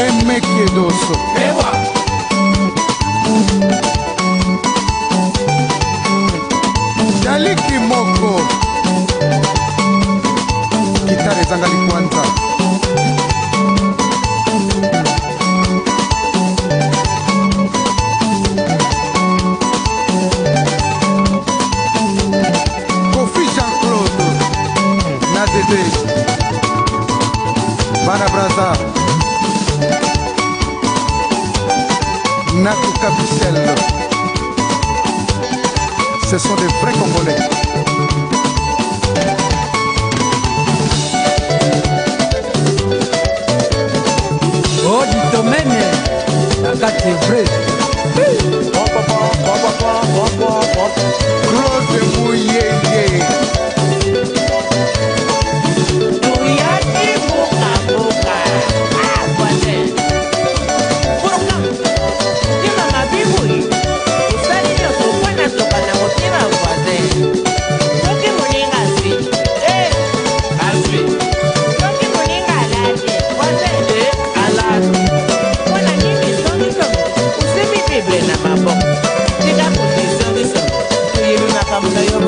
je Emeki doso Daliki Ce sont des vrais Congolais I'm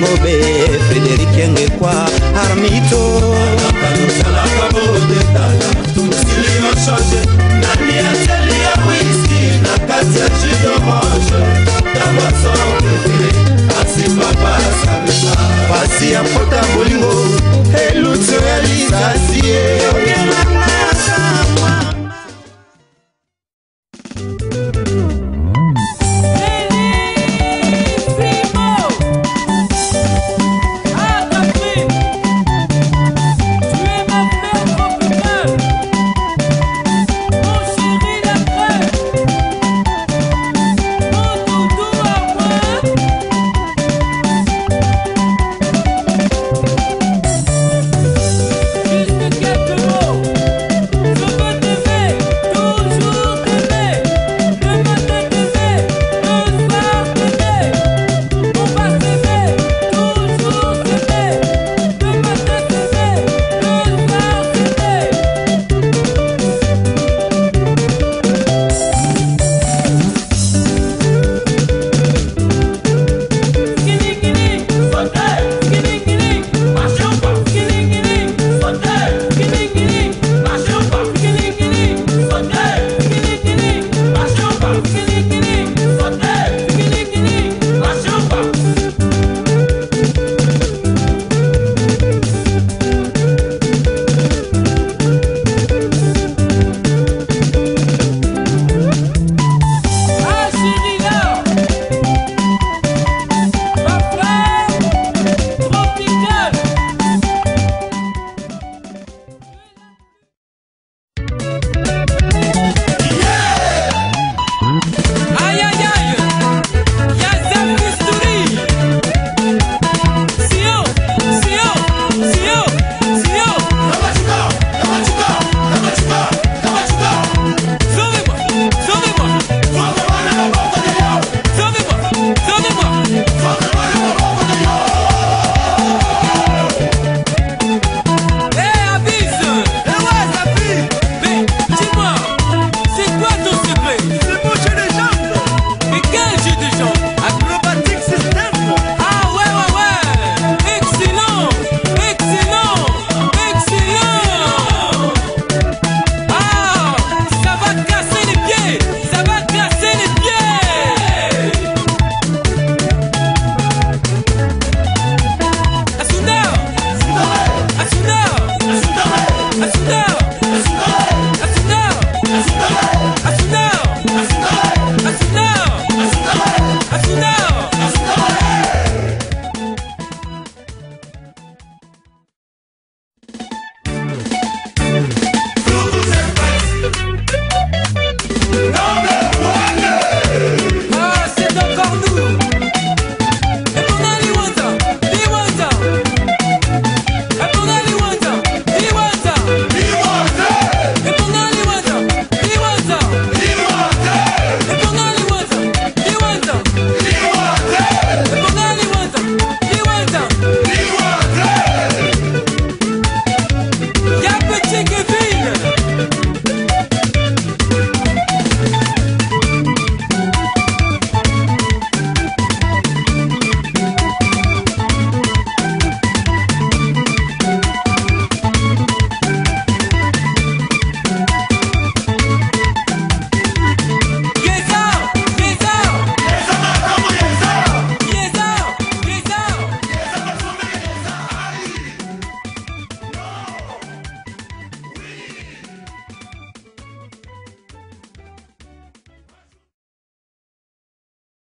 movie.